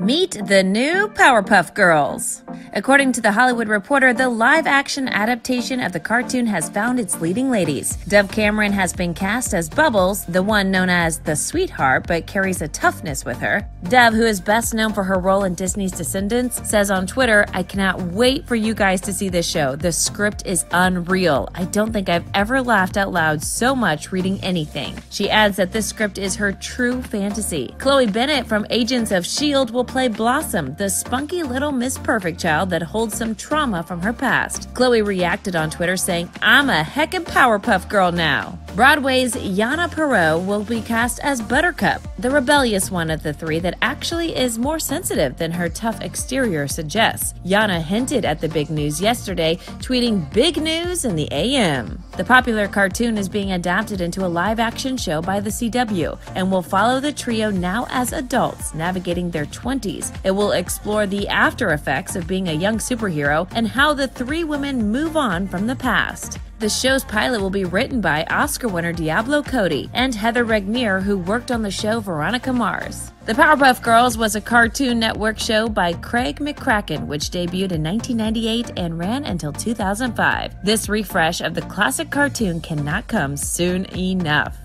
Meet the new Powerpuff Girls. According to The Hollywood Reporter, the live action adaptation of the cartoon has found its leading ladies. Dove Cameron has been cast as Bubbles, the one known as the sweetheart but carries a toughness with her. Dove, who is best known for her role in Disney's Descendants, says on Twitter, I cannot wait for you guys to see this show. The script is unreal. I don't think I've ever laughed out loud so much reading anything. She adds that this script is her true fantasy. Chloe Bennet from Agents of S.H.I.E.L.D. will play Blossom, the spunky little Miss Perfect child that holds some trauma from her past. Chloe reacted on Twitter saying, I'm a heckin' Powerpuff Girl now. Broadway's Yana Perrault will be cast as Buttercup, the rebellious one of the three that actually is more sensitive than her tough exterior suggests. Yana hinted at the big news yesterday, tweeting big news in the AM. The popular cartoon is being adapted into a live action show by the CW and will follow the trio now as adults navigating their 20s. It will explore the after effects of being a young superhero and how the three women move on from the past. The show's pilot will be written by Oscar winner Diablo Cody and Heather Regnier, who worked on the show Veronica Mars. The Powerpuff Girls was a Cartoon Network show by Craig McCracken, which debuted in 1998 and ran until 2005. This refresh of the classic cartoon cannot come soon enough.